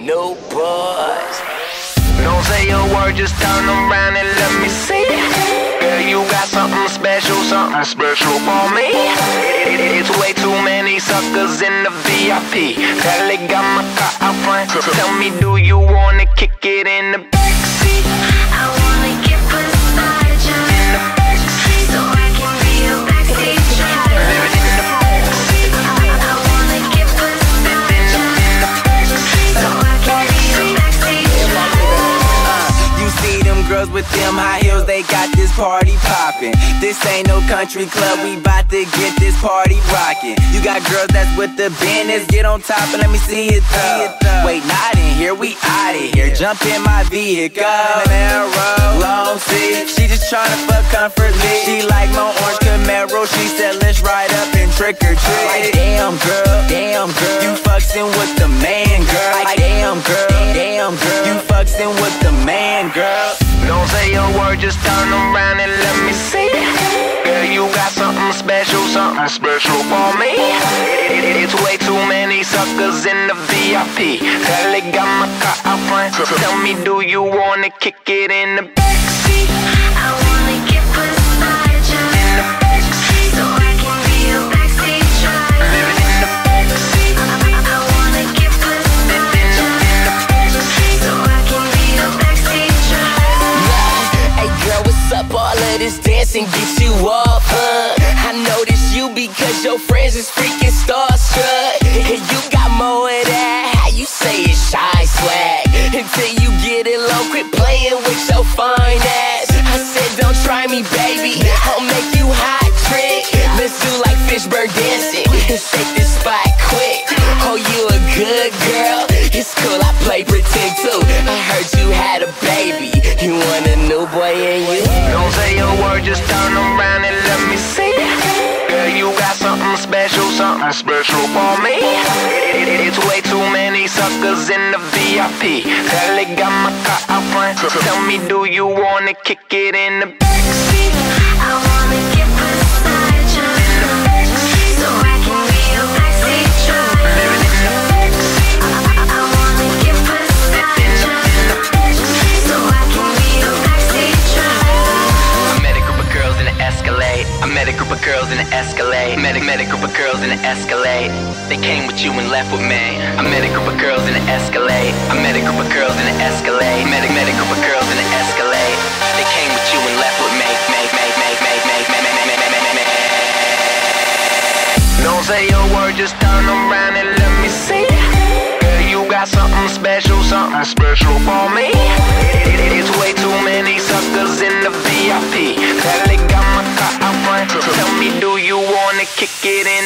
No buzz. Don't say a word, just turn around and let me see. Girl, you got something special, something special for me. It's way too many suckers in the VIP. They got my car out front. Tell me, do you wanna kick it in the girls with them high heels, they got this party poppin'. This ain't no country club, we bout to get this party rockin'. You got girls that's with the business, get on top and let me see it through. Wait, not in here, we outta here. Jump in my vehicle, Camaro, long seat. She just tryna fuck comfortably. She like my orange Camaro, she said let's ride up and trick or treat. Like damn girl, damn say word, just turn around and let me see. Girl, you got something special, something special for me. It's way too many suckers in the VIP. Girl, they got my car out front. Tell me, do you wanna kick it in the backseat? Of this dancing gets you up, huh? I notice you because your friends is freaking starstruck. And you got more of that, how you say it's shy swag. Until you get it low, quit playing with your fine ass. I said, don't try me, baby. I'll make you hot trick. Let's do like Fishburne dancing and shake this spot got something special, something special for me. It's way too many suckers in the VIP. They got my car out front. Tell me, do you wanna kick it in the backseat? Girls in an Escalade. Met a, met a group of girls in an Escalade. They came with you and left with me. I met a group of girls in an Escalade. I met a group of girls in an Escalade. Met a, met a group of girls in an Escalade. They came with you and left with me. Don't say a word, just turn around and let me see. Girl, you got something special, something special kick it in.